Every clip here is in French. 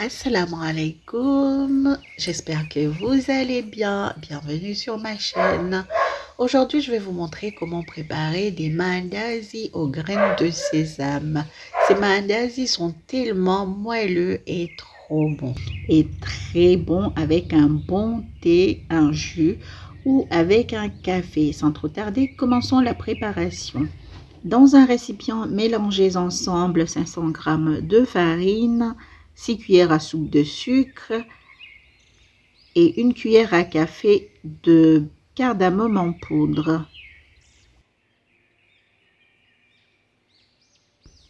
Assalamu alaikum, j'espère que vous allez bien. Bienvenue sur ma chaîne. Aujourd'hui, je vais vous montrer comment préparer des mandazi aux graines de sésame. Ces mandazi sont tellement moelleux et trop bons. Et très bons avec un bon thé, un jus ou avec un café. Sans trop tarder, commençons la préparation. Dans un récipient, mélangez ensemble 500 g de farine, 6 cuillères à soupe de sucre et une cuillère à café de cardamome en poudre.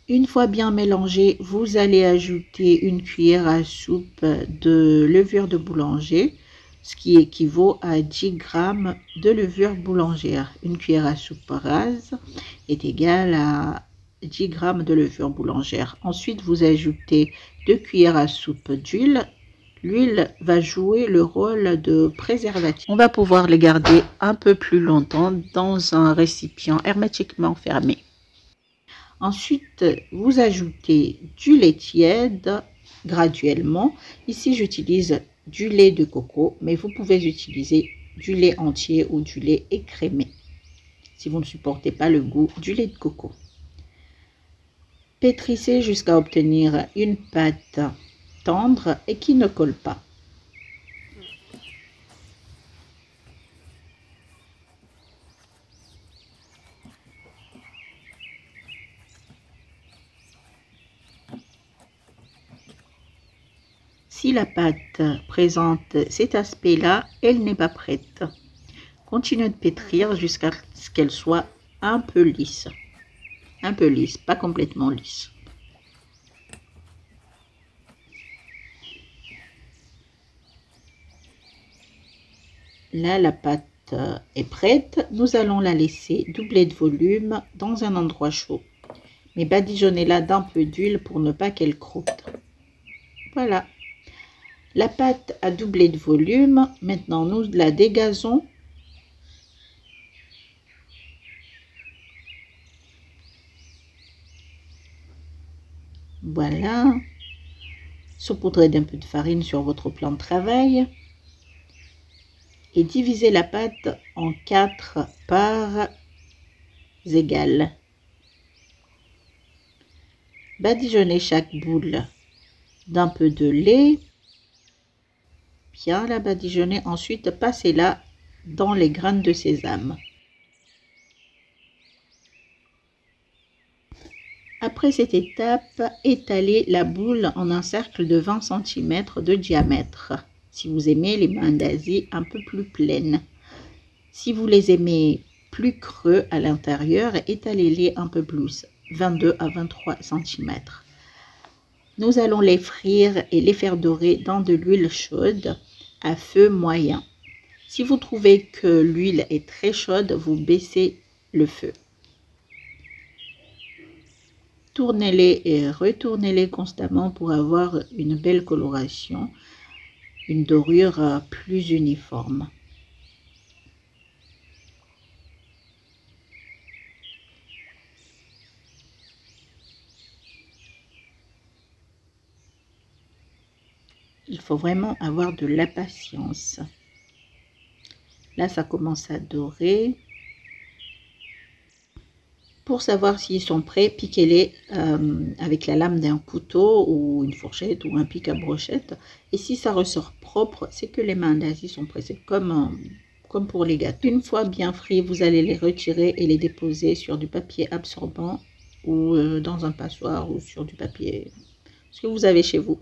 Une fois bien mélangé, vous allez ajouter une cuillère à soupe de levure de boulanger, ce qui équivaut à 10 g de levure boulangère. Une cuillère à soupe rase est égale à 10 g de levure boulangère. Ensuite, vous ajoutez 2 cuillères à soupe d'huile. L'huile va jouer le rôle de préservatif. On va pouvoir les garder un peu plus longtemps dans un récipient hermétiquement fermé. Ensuite, vous ajoutez du lait tiède graduellement. Ici, j'utilise du lait de coco, mais vous pouvez utiliser du lait entier ou du lait écrémé si vous ne supportez pas le goût du lait de coco. Pétrissez jusqu'à obtenir une pâte tendre et qui ne colle pas. Si la pâte présente cet aspect-là, elle n'est pas prête. Continuez de pétrir jusqu'à ce qu'elle soit un peu lisse peu lisse, pas complètement lisse. Là, la pâte est prête. Nous allons la laisser doubler de volume dans un endroit chaud. Mais badigeonnez-la d'un peu d'huile pour ne pas qu'elle croûte. Voilà. La pâte a doublé de volume. Maintenant, nous la dégazons Voilà. Saupoudrez d'un peu de farine sur votre plan de travail. Et divisez la pâte en quatre parts égales. Badigeonnez chaque boule d'un peu de lait. Bien la badigeonner. Ensuite, passez-la dans les graines de sésame. Après cette étape, étalez la boule en un cercle de 20 cm de diamètre, si vous aimez les d'Asie un peu plus pleines. Si vous les aimez plus creux à l'intérieur, étalez-les un peu plus, 22 à 23 cm. Nous allons les frire et les faire dorer dans de l'huile chaude à feu moyen. Si vous trouvez que l'huile est très chaude, vous baissez le feu tournez-les et retournez-les constamment pour avoir une belle coloration, une dorure plus uniforme. Il faut vraiment avoir de la patience. Là, ça commence à dorer. Pour savoir s'ils sont prêts, piquez-les euh, avec la lame d'un couteau ou une fourchette ou un pic à brochette. Et si ça ressort propre, c'est que les d'Asie sont prêts. C'est comme, euh, comme pour les gâteaux. Une fois bien frits, vous allez les retirer et les déposer sur du papier absorbant ou euh, dans un passoire ou sur du papier, ce que vous avez chez vous.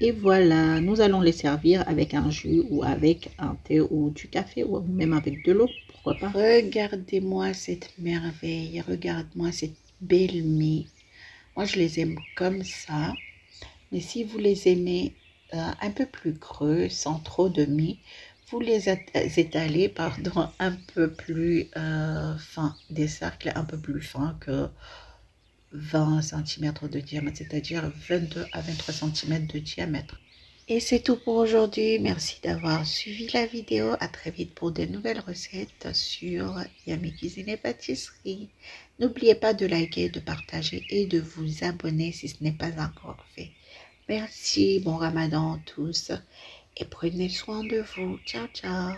Et voilà, nous allons les servir avec un jus ou avec un thé ou du café ou même avec de l'eau, pourquoi pas. Regardez-moi cette merveille, regarde-moi cette belle mie. Moi, je les aime comme ça. Mais si vous les aimez euh, un peu plus creux, sans trop de mie, vous les étalez pardon, un peu plus euh, fin, des cercles un peu plus fins que 20 cm de diamètre, c'est-à-dire 22 à 23 cm de diamètre. Et c'est tout pour aujourd'hui. Merci d'avoir suivi la vidéo. À très vite pour de nouvelles recettes sur Yami Cuisine et Pâtisserie. N'oubliez pas de liker, de partager et de vous abonner si ce n'est pas encore fait. Merci, bon ramadan à tous et prenez soin de vous. Ciao, ciao.